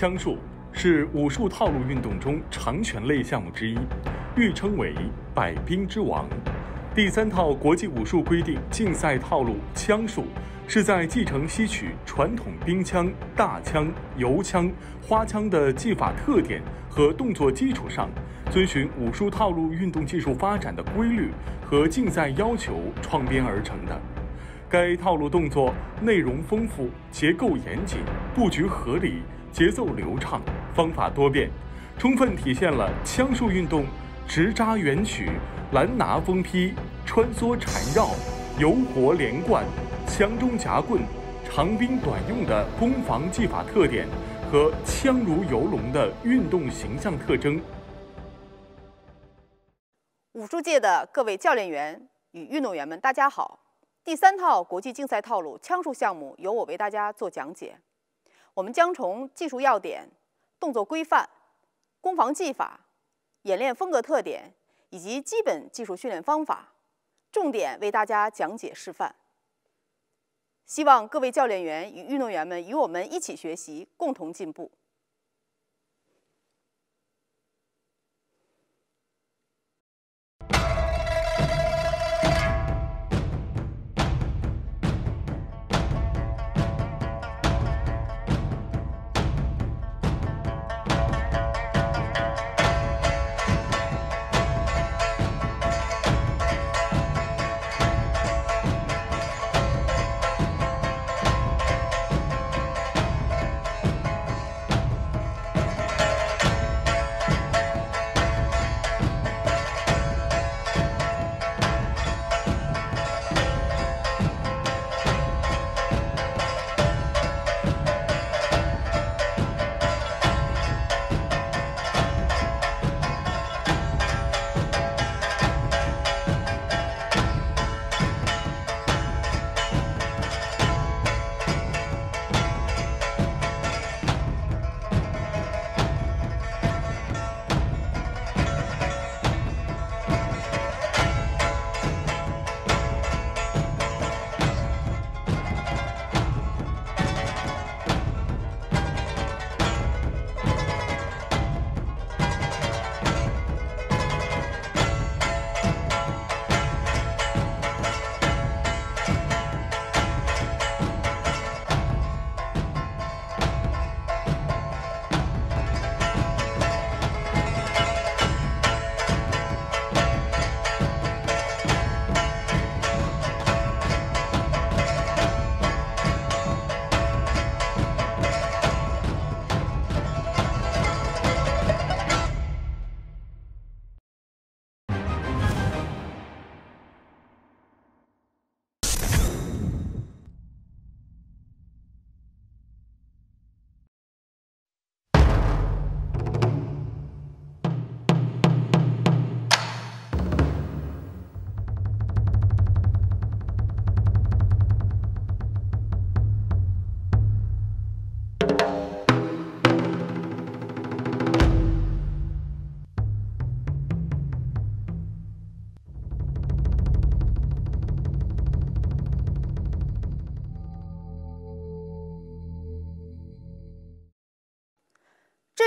枪术是武术套路运动中长拳类项目之一，誉称为“百兵之王”。第三套国际武术规定竞赛套路枪术，是在继承吸取传统兵枪、大枪、油枪、花枪的技法特点和动作基础上，遵循武术套路运动技术发展的规律和竞赛要求创编而成的。该套路动作内容丰富，结构严谨，布局合理。节奏流畅，方法多变，充分体现了枪术运动直扎远取、拦拿封劈、穿梭缠绕、油活连贯、枪中夹棍、长兵短用的攻防技法特点和枪如游龙的运动形象特征。武术界的各位教练员与运动员们，大家好！第三套国际竞赛套路枪术项目由我为大家做讲解。我们将从技术要点、动作规范、攻防技法、演练风格特点以及基本技术训练方法，重点为大家讲解示范。希望各位教练员与运动员们与我们一起学习，共同进步。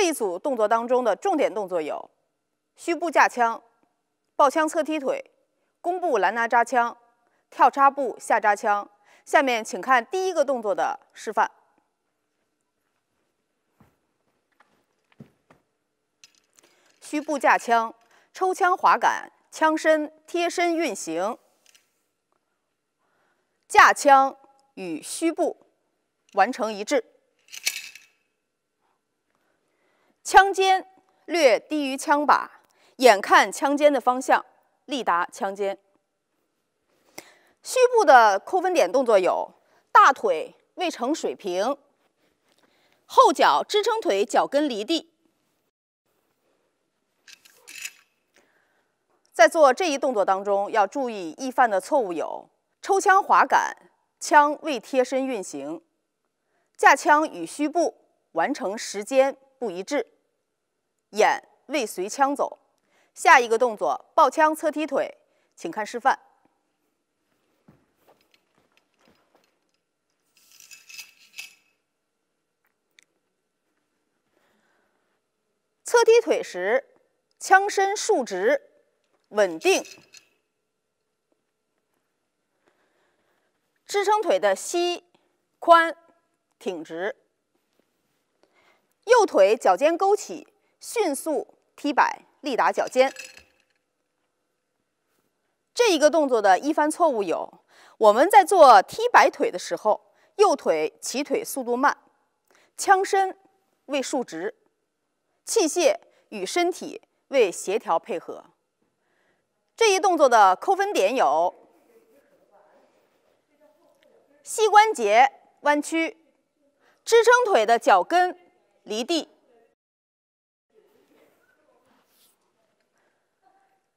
一组动作当中的重点动作有：虚步架枪、抱枪侧踢腿、弓步拦拿扎枪、跳插步下扎枪。下面请看第一个动作的示范：虚步架枪，抽枪滑杆，枪身贴身运行，架枪与虚步完成一致。枪尖略低于枪把，眼看枪尖的方向，力达枪尖。虚步的扣分点动作有：大腿未成水平，后脚支撑腿脚跟离地。在做这一动作当中，要注意易犯的错误有：抽枪滑杆，枪未贴身运行；架枪与虚步完成时间不一致。眼未随枪走，下一个动作抱枪侧踢腿，请看示范。侧踢腿时，枪身竖直，稳定，支撑腿的膝宽挺直，右腿脚尖勾起，迅速踢摆，力达脚尖。这一个动作的一番错误有：我们在做踢摆腿的时候，右腿起腿速度慢，枪身未竖直，器械与身体未协调配合。这一动作的扣分点有：膝关节弯曲，支撑腿的脚跟离地。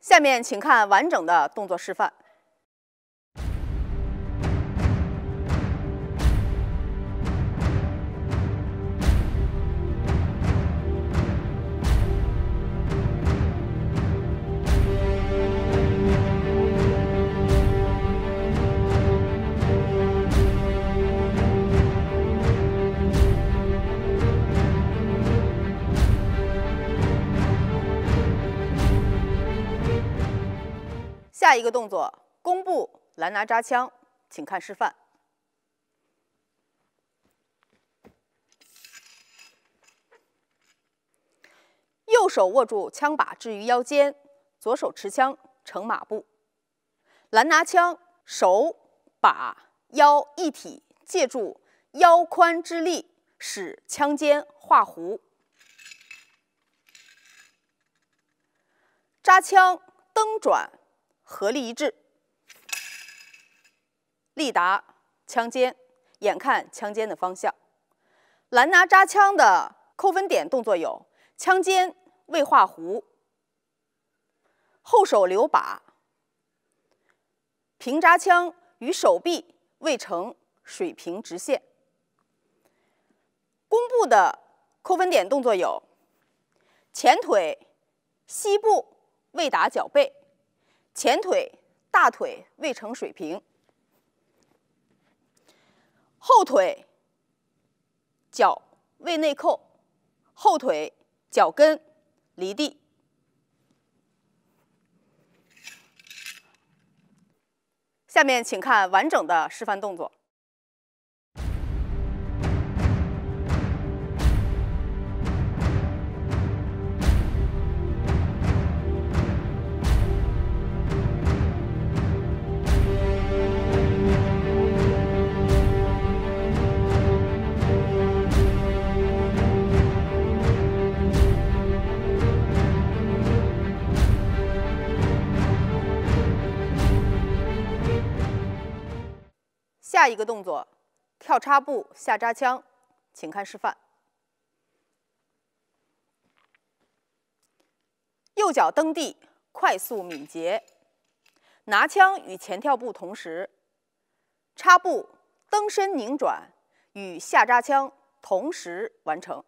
下面请看完整的动作示范。下一个动作，弓步拦拿扎枪，请看示范。右手握住枪把置于腰间，左手持枪呈马步，拦拿枪，手把腰一体，借助腰宽之力，使枪尖画弧，扎枪蹬转。合力一致，力达枪尖，眼看枪尖的方向。拦拿扎枪的扣分点动作有：枪尖未画弧，后手留把，平扎枪与手臂未成水平直线。弓步的扣分点动作有：前腿膝部未达脚背。前腿、大腿未成水平，后腿脚未内扣，后腿脚跟离地。下面请看完整的示范动作。下一个动作，跳插步下扎枪，请看示范。右脚蹬地，快速敏捷，拿枪与前跳步同时，插步蹬身拧转与下扎枪同时完成，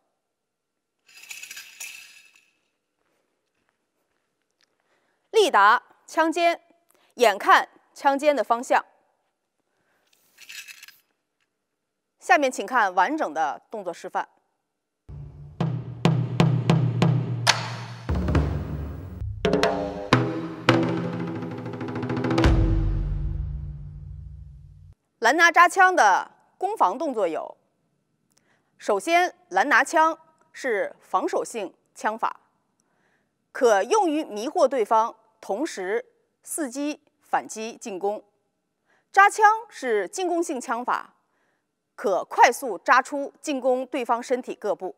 力达枪尖，眼看枪尖的方向。下面请看完整的动作示范。拦拿扎枪的攻防动作有：首先，拦拿枪是防守性枪法，可用于迷惑对方，同时伺机反击进攻；扎枪是进攻性枪法。可快速扎出进攻对方身体各部。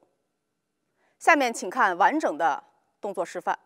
下面请看完整的动作示范。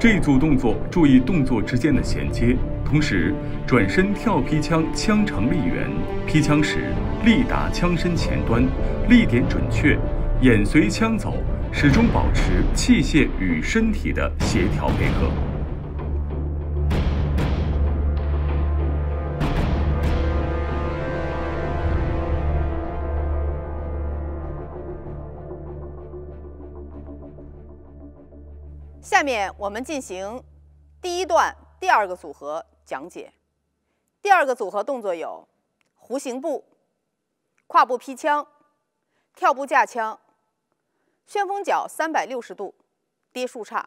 这组动作注意动作之间的衔接，同时转身跳劈枪，枪成立圆，劈枪时力打枪身前端，力点准确，眼随枪走，始终保持器械与身体的协调配合。面我们进行第一段第二个组合讲解。第二个组合动作有弧形步、跨步劈枪、跳步架枪、旋风脚三百六十度、跌树杈。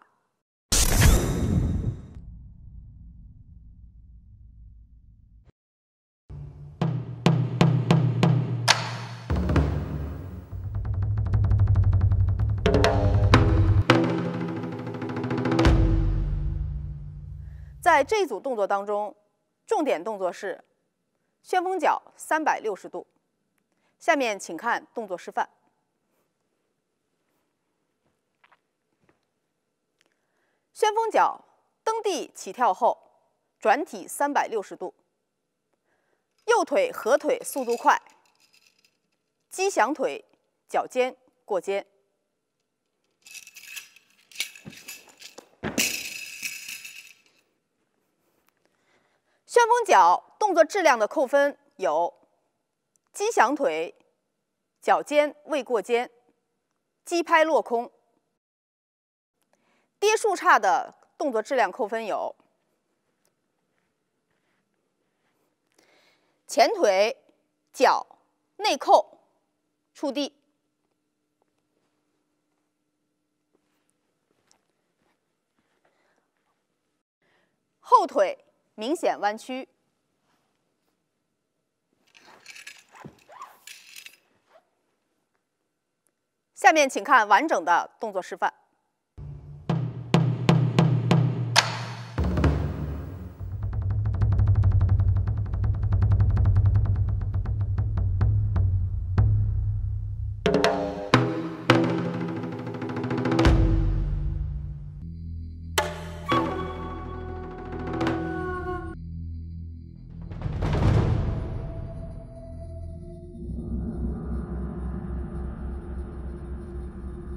在这组动作当中，重点动作是旋风脚三百六十度。下面请看动作示范：旋风脚蹬地起跳后，转体三百六十度，右腿合腿速度快，击响腿脚尖过肩。旋风脚动作质量的扣分有：击响腿、脚尖未过肩、击拍落空。跌树叉的动作质量扣分有：前腿、脚内扣触地，后腿。明显弯曲。下面请看完整的动作示范。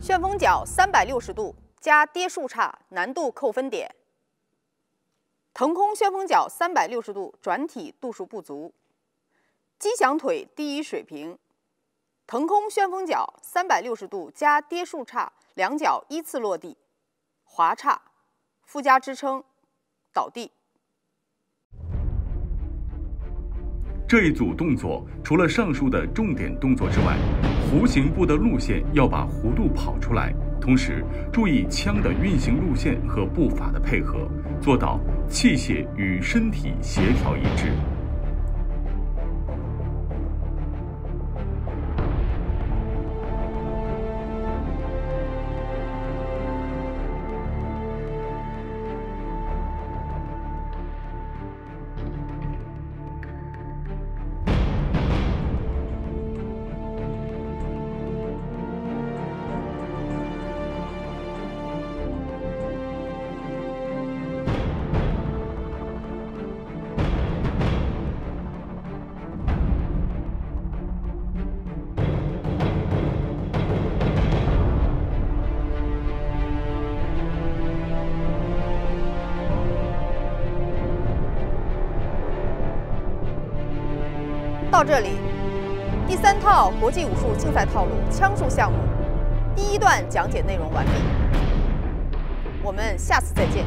旋风脚三百六十度加跌树叉难度扣分点。腾空旋风脚三百六十度转体度数不足，击响腿低于水平。腾空旋风脚三百六十度加跌树叉两脚依次落地，滑叉，附加支撑，倒地。这一组动作除了上述的重点动作之外，弧形步的路线要把弧度跑出来，同时注意枪的运行路线和步法的配合，做到器械与身体协调一致。到这里，第三套国际武术竞赛套路枪术项目第一段讲解内容完毕。我们下次再见。